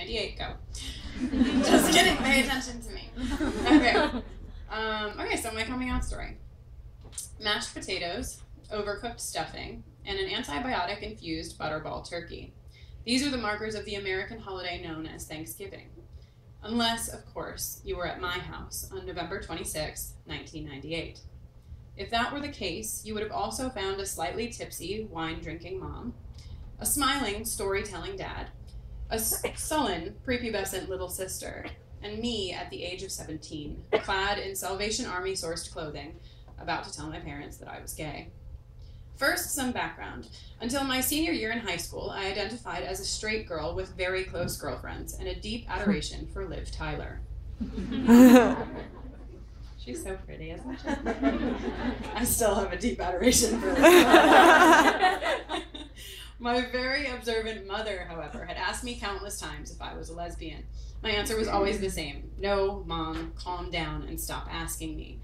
1998. Go. Just kidding. Pay attention to me. Okay. Um, okay. So my coming out story: mashed potatoes, overcooked stuffing, and an antibiotic-infused butterball turkey. These are the markers of the American holiday known as Thanksgiving. Unless, of course, you were at my house on November 26, 1998. If that were the case, you would have also found a slightly tipsy, wine drinking mom, a smiling, storytelling dad, a sullen, prepubescent little sister, and me at the age of 17, clad in Salvation Army sourced clothing, about to tell my parents that I was gay. First, some background. Until my senior year in high school, I identified as a straight girl with very close girlfriends and a deep adoration for Liv Tyler. She's so pretty, isn't she? I still have a deep adoration for Liv Tyler. My very observant mother, however, had asked me countless times if I was a lesbian. My answer was always the same No, mom, calm down and stop asking me.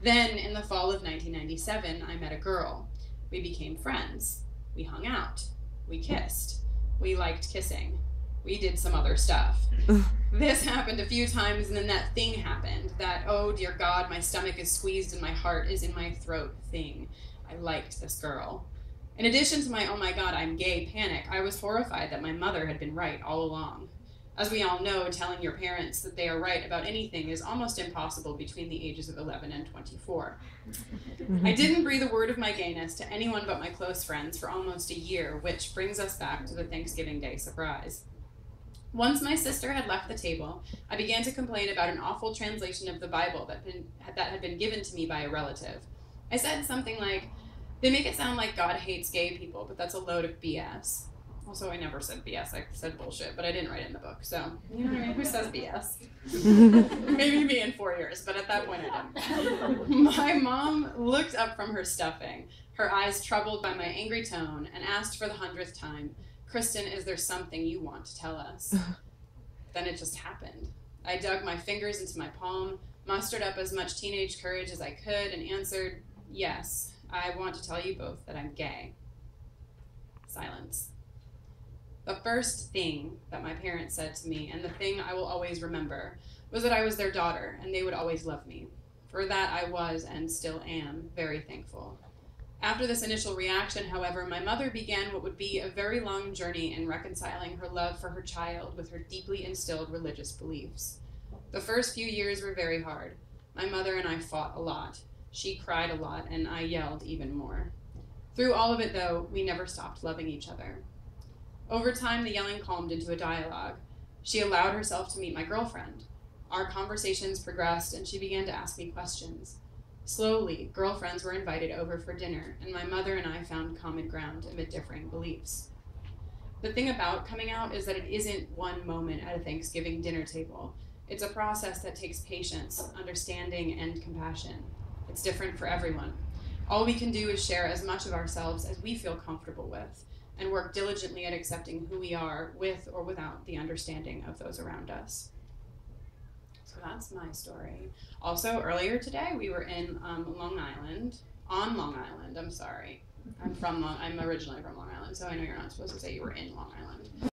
Then, in the fall of 1997, I met a girl. We became friends. We hung out. We kissed. We liked kissing. We did some other stuff. this happened a few times, and then that thing happened. That, oh dear God, my stomach is squeezed and my heart is in my throat thing. I liked this girl. In addition to my oh my God, I'm gay panic, I was horrified that my mother had been right all along. As we all know, telling your parents that they are right about anything is almost impossible between the ages of 11 and 24. Mm-hmm. I didn't breathe a word of my gayness to anyone but my close friends for almost a year, which brings us back to the Thanksgiving Day surprise. Once my sister had left the table, I began to complain about an awful translation of the Bible that, been, that had been given to me by a relative. I said something like, They make it sound like God hates gay people, but that's a load of BS. Also, I never said BS. I said bullshit, but I didn't write it in the book. So, you know what I mean? Who says BS? Maybe me in four years, but at that point I didn't. My mom looked up from her stuffing, her eyes troubled by my angry tone, and asked for the hundredth time, Kristin, is there something you want to tell us? then it just happened. I dug my fingers into my palm, mustered up as much teenage courage as I could, and answered, Yes, I want to tell you both that I'm gay. Silence. The first thing that my parents said to me, and the thing I will always remember, was that I was their daughter and they would always love me. For that I was and still am very thankful. After this initial reaction, however, my mother began what would be a very long journey in reconciling her love for her child with her deeply instilled religious beliefs. The first few years were very hard. My mother and I fought a lot. She cried a lot, and I yelled even more. Through all of it, though, we never stopped loving each other. Over time, the yelling calmed into a dialogue. She allowed herself to meet my girlfriend. Our conversations progressed, and she began to ask me questions. Slowly, girlfriends were invited over for dinner, and my mother and I found common ground amid differing beliefs. The thing about coming out is that it isn't one moment at a Thanksgiving dinner table. It's a process that takes patience, understanding, and compassion. It's different for everyone. All we can do is share as much of ourselves as we feel comfortable with and work diligently at accepting who we are with or without the understanding of those around us. So that's my story. Also, earlier today, we were in um, Long Island, on Long Island, I'm sorry. I'm from Long, I'm originally from Long Island, so I know you're not supposed to say you were in Long Island.